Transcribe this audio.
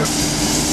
です。